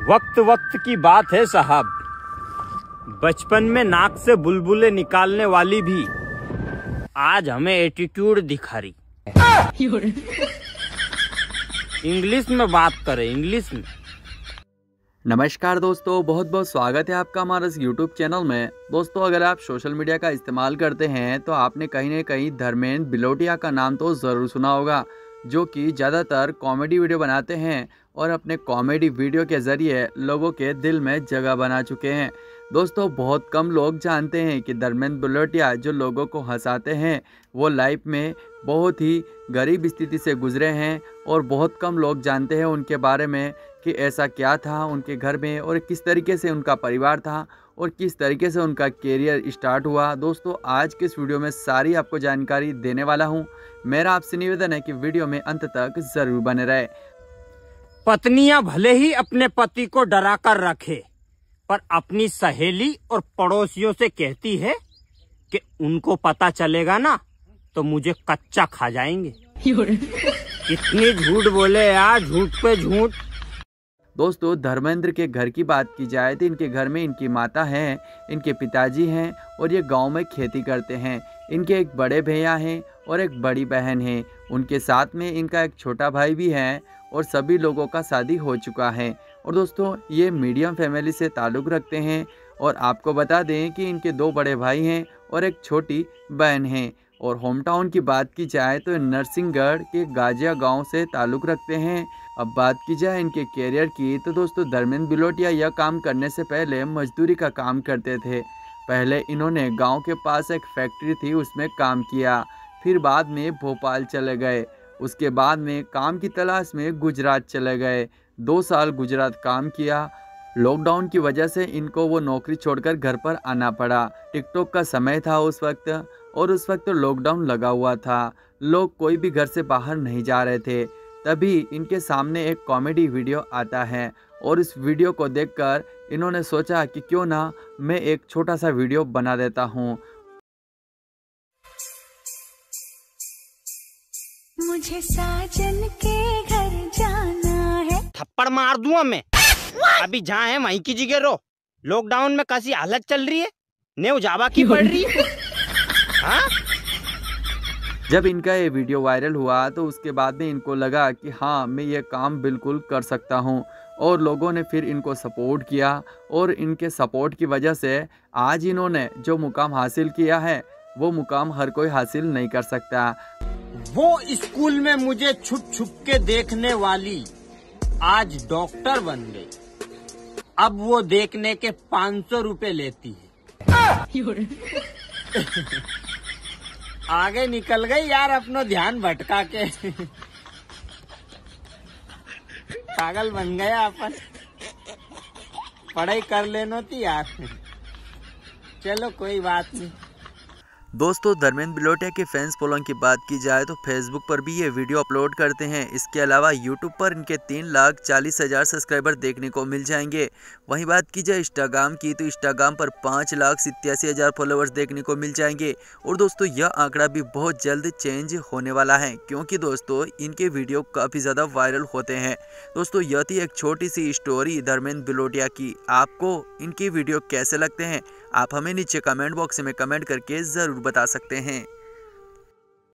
वक्त वक्त की बात है साहब। बचपन में नाक से बुलबुले निकालने वाली भी। आज हमें एटीट्यूड दिखा रही इंग्लिश में बात करें, इंग्लिश में। नमस्कार दोस्तों बहुत बहुत स्वागत है आपका हमारे इस यूट्यूब चैनल में। दोस्तों, अगर आप सोशल मीडिया का इस्तेमाल करते हैं तो आपने कहीं ना कहीं धर्मेंद्र बिलोटिया का नाम तो ज़रूर सुना होगा। जो कि ज़्यादातर कॉमेडी वीडियो बनाते हैं और अपने कॉमेडी वीडियो के ज़रिए लोगों के दिल में जगह बना चुके हैं। दोस्तों, बहुत कम लोग जानते हैं कि धर्मेंद्र बिलोटिया जो लोगों को हंसाते हैं, वो लाइफ में बहुत ही गरीब स्थिति से गुजरे हैं और बहुत कम लोग जानते हैं उनके बारे में कि ऐसा क्या था उनके घर में और किस तरीके से उनका परिवार था और किस तरीके से उनका कैरियर स्टार्ट हुआ। दोस्तों आज के इस वीडियो में सारी आपको जानकारी देने वाला हूँ। मेरा आपसे निवेदन है कि वीडियो में अंत तक ज़रूर बने रहे। पत्नियाँ भले ही अपने पति को डरा कर रखे पर अपनी सहेली और पड़ोसियों से कहती है कि उनको पता चलेगा ना तो मुझे कच्चा खा जाएँगे। कितनी झूठ बोले यार झूठ पे झूठ। दोस्तों, धर्मेंद्र के घर की बात की जाए तो इनके घर में इनकी माता हैं, इनके पिताजी हैं और ये गाँव में खेती करते हैं। इनके एक बड़े भैया हैं और एक बड़ी बहन है। उनके साथ में इनका एक छोटा भाई भी है और सभी लोगों का शादी हो चुका है। और दोस्तों, ये मीडियम फैमिली से ताल्लुक़ रखते हैं और आपको बता दें कि इनके दो बड़े भाई हैं और एक छोटी बहन है। और होम टाउन की बात की जाए तो नरसिंहगढ़ के गाजिया गाँव से ताल्लुक़ रखते हैं। अब बात की जाए इनके कैरियर की तो दोस्तों धर्मेंद्र बिलोटिया यह काम करने से पहले मजदूरी का काम करते थे। पहले इन्होंने गाँव के पास एक फैक्ट्री थी, उसमें काम किया। फिर बाद में भोपाल चले गए। उसके बाद में काम की तलाश में गुजरात चले गए। दो साल गुजरात काम किया। लॉकडाउन की वजह से इनको वो नौकरी छोड़कर घर पर आना पड़ा। टिकटॉक का समय था उस वक्त। और उस वक्त तो लॉकडाउन लगा हुआ था। लोग कोई भी घर से बाहर नहीं जा रहे थे। तभी इनके सामने एक कॉमेडी वीडियो आता है और इस वीडियो को देखकर इन्होंने सोचा कि क्यों ना मैं एक छोटा सा वीडियो बना देता हूँ। मुझे साजन के घर जाना है। थप्पड़ मार दूँगा मैं। अभी जहाँ है वहीं की जगह रो लॉकडाउन में कैसी हालत चल रही है। नेव जावा की पड़ रही है। हाँ? जब इनका ये वीडियो वायरल हुआ तो उसके बाद में इनको लगा कि हाँ मैं ये काम बिल्कुल कर सकता हूँ। और लोगों ने फिर इनको सपोर्ट किया और इनके सपोर्ट की वजह से आज इन्होंने जो मुकाम हासिल किया है वो मुकाम हर कोई हासिल नहीं कर सकता। वो स्कूल में मुझे छुप छुप के देखने वाली आज डॉक्टर बन गई। अब वो देखने के पाँच सौ रुपये लेती है। आगे निकल गई यार अपनो ध्यान भटका के। पागल बन गया अपन। पढ़ाई कर लेनो थी यार। चलो कोई बात नहीं। दोस्तों, धर्मेंद्र बिलोटिया के फैंस फॉलोइंग की बात की जाए तो फेसबुक पर भी ये वीडियो अपलोड करते हैं। इसके अलावा यूट्यूब पर इनके तीन लाख चालीस हज़ार सब्सक्राइबर देखने को मिल जाएँगे। वहीं बात की जाए इंस्टाग्राम की तो इंस्टाग्राम पर पाँच लाख सितयासी हज़ार फॉलोअर्स देखने को मिल जाएँगे। और दोस्तों, यह आंकड़ा भी बहुत जल्द चेंज होने वाला है, क्योंकि दोस्तों, इनके वीडियो काफ़ी ज़्यादा वायरल होते हैं। दोस्तों, यह थी एक छोटी सी स्टोरी धर्मेंद्र बिलोटिया की। आपको इनकी वीडियो कैसे लगते हैं? आप हमें नीचे कमेंट बॉक्स में कमेंट करके ज़रूर बता सकते हैं।